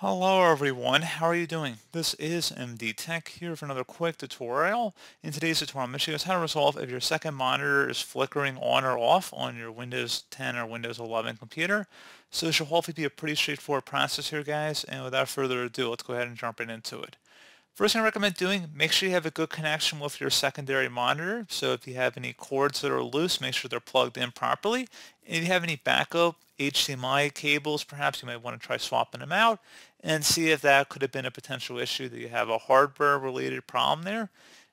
Hello everyone, how are you doing? This is MD Tech here for another quick tutorial. In today's tutorial, I'm going to show you how to resolve if your second monitor is flickering on or off on your Windows 10 or Windows 11 computer. So this should hopefully be a pretty straightforward process here guys, and without further ado, let's go ahead and jump right into it. First thing I recommend doing, make sure you have a good connection with your secondary monitor. So if you have any cords that are loose, make sure they're plugged in properly. And if you have any backup HDMI cables, perhaps you might want to try swapping them out and see if that could have been a potential issue that you have a hardware related problem there.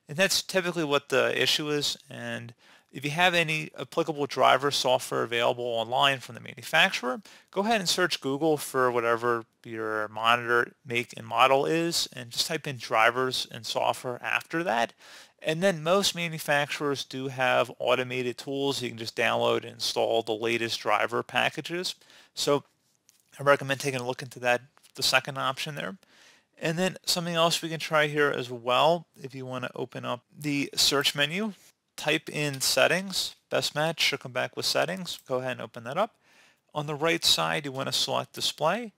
And that's typically what the issue is. And if you have any applicable driver software available online from the manufacturer, go ahead and search Google for whatever your monitor make and model is and just type in drivers and software after that. And then most manufacturers do have automated tools. You can just download and install the latest driver packages. So I recommend taking a look into that, the second option there. And then something else we can try here as well, if you want to open up the search menu, type in settings, best match should come back with settings. Go ahead and open that up. On the right side, you want to select display.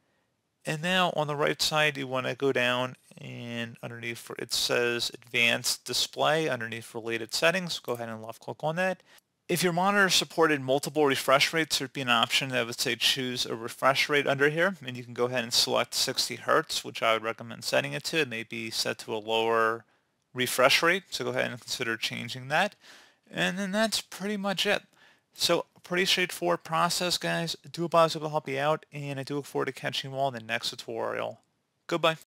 And now on the right side, you want to go down and underneath it says advanced display underneath related settings. Go ahead and left click on that. If your monitor supported multiple refresh rates, there'd be an option that would say choose a refresh rate under here, and you can go ahead and select 60 hertz, which I would recommend setting it to. It may be set to a lower refresh rate. So go ahead and consider changing that. And then that's pretty much it. So pretty straightforward process, guys. Do hope I to help you out, and I do look forward to catching you all in the next tutorial. Goodbye.